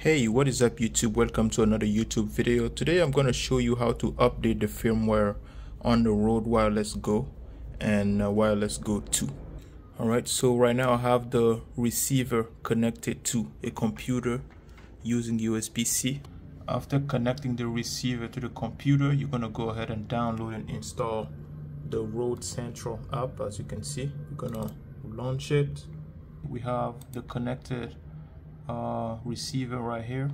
Hey, what is up YouTube? Welcome to another YouTube video. Today I'm going to show you how to update the firmware on the Rode Wireless Go and uh, Wireless Go 2. Alright, so right now I have the receiver connected to a computer using USB-C. After connecting the receiver to the computer, you're going to go ahead and download and install the Rode Central app as you can see. You're going to launch it. We have the connected uh, receiver right here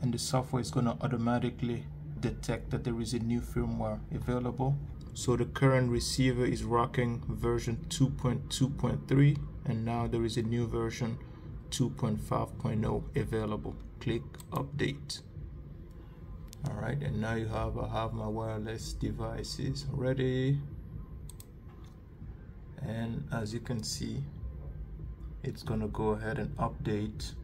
and the software is going to automatically detect that there is a new firmware available. So the current receiver is rocking version 2.2.3 and now there is a new version 2.5.0 available. Click update. All right and now you have I have my wireless devices ready. And as you can see it's gonna go ahead and update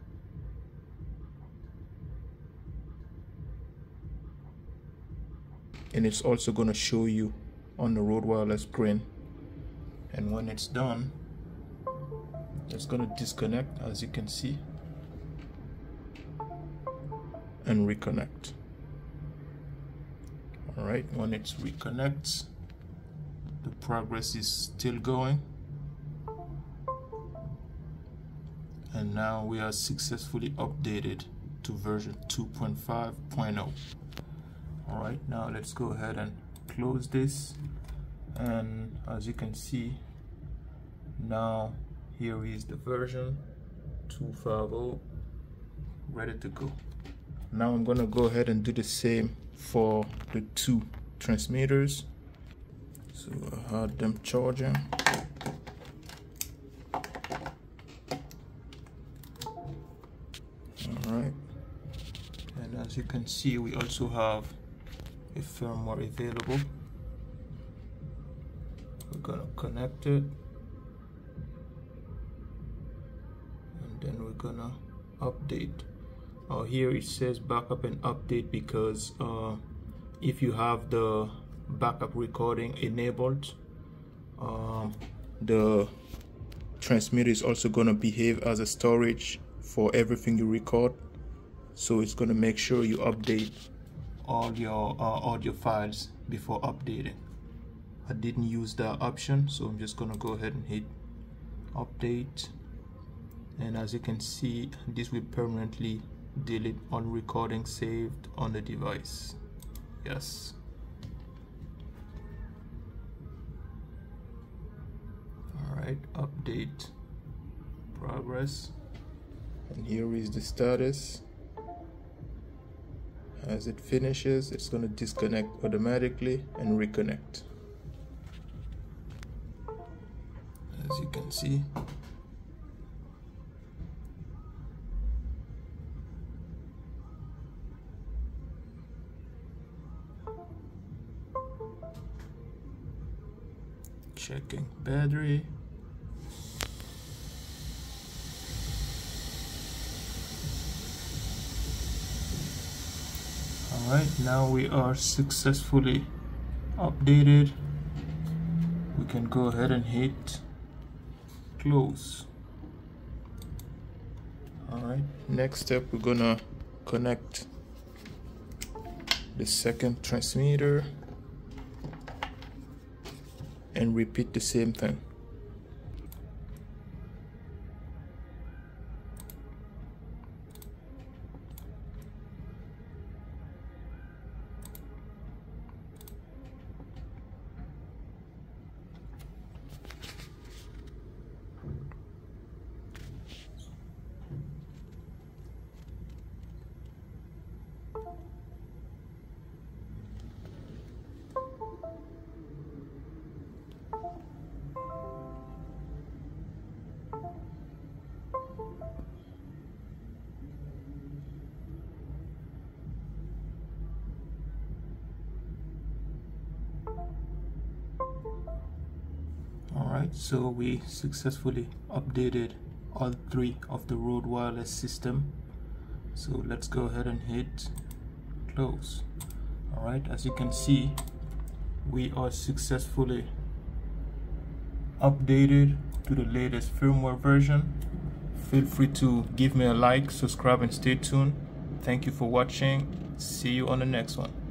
and it's also going to show you on the Rode Wireless screen and when it's done it's going to disconnect as you can see and reconnect. All right when it reconnects the progress is still going. And now we are successfully updated to version 2.5.0 all right now let's go ahead and close this. And as you can see now here is the version 250 ready to go. Now I'm gonna go ahead and do the same for the two transmitters. So I had them charging. All right. And as you can see we also have a firmware available. We're gonna connect it. And then we're gonna update. Uh, here it says backup and update because uh, if you have the backup recording enabled um, the transmitter is also going to behave as a storage for everything you record. So it's going to make sure you update all your uh, audio files before updating. I didn't use that option so I'm just gonna go ahead and hit update. And as you can see this will permanently delete all recordings saved on the device. Yes. Alright update. Progress. And here is the status as it finishes it's going to disconnect automatically and reconnect. As you can see. Checking battery Alright, now we are successfully updated. We can go ahead and hit close. Alright, next step we're gonna connect the second transmitter and repeat the same thing. Alright, so we successfully updated all three of the Rode wireless system. So let's go ahead and hit close. Alright, as you can see, we are successfully updated to the latest firmware version. Feel free to give me a like, subscribe and stay tuned. thank you for watching see you on the next one